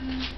嗯